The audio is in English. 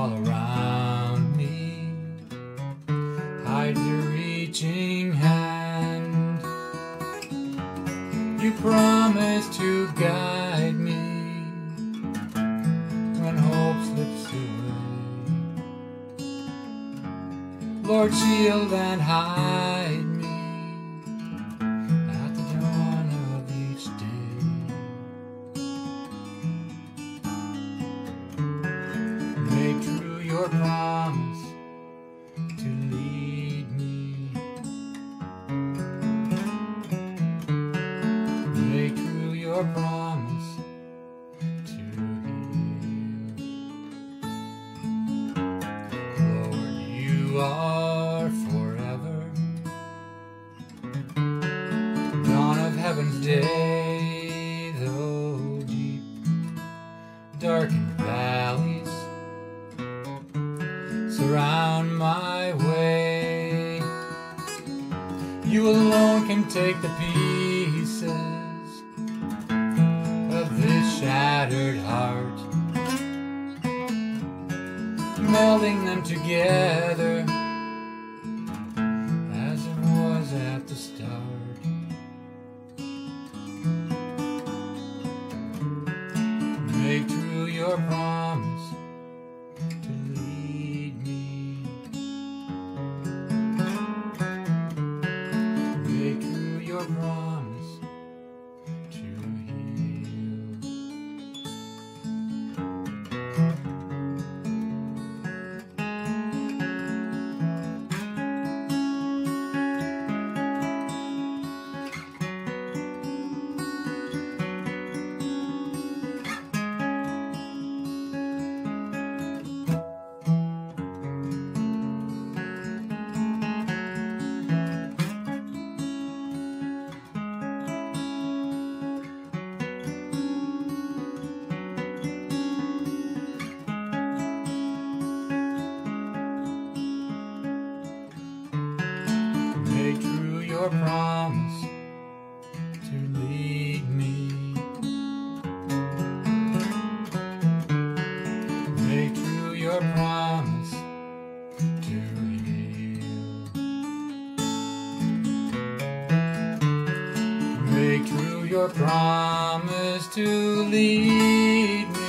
all around me. Hide your reaching hand. You promise to guide me when hope slips away. Lord, shield and hide. Your promise to heal. Lord, you are forever. Dawn of heaven's day, though deep, darkened valleys surround my way. You alone can take the pieces this shattered heart, melding them together as it was at the start. Make true your promise your promise to lead me. Make true your promise to heal. Make true your promise to lead me.